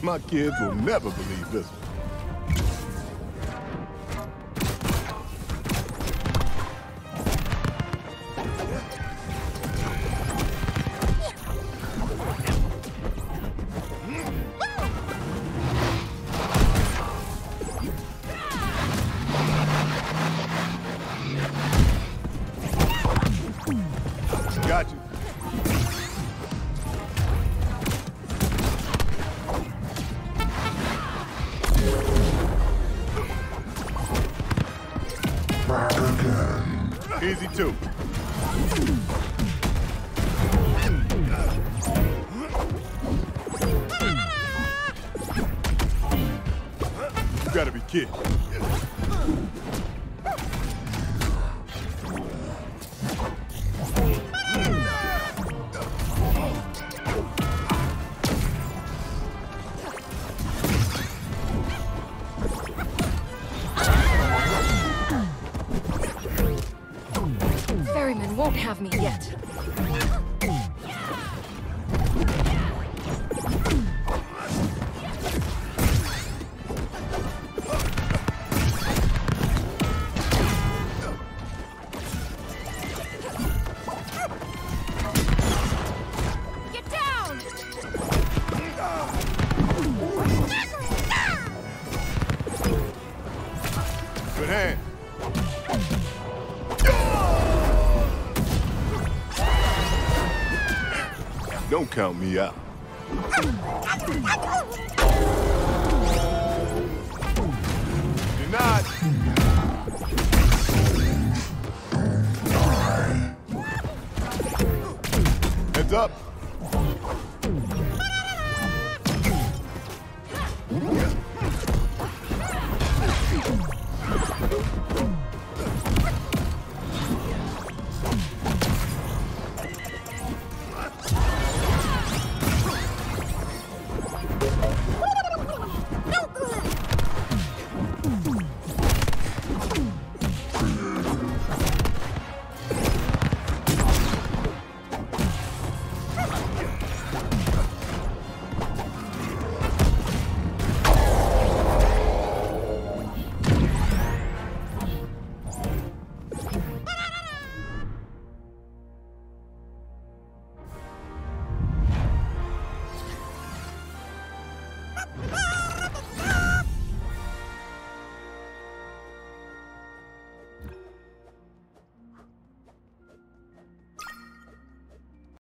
My kids will never believe this one. Got you. Easy too. You gotta be kidding. Ferryman won't have me yet. Get down! Good hand. Don't count me out. You're not. Heads up.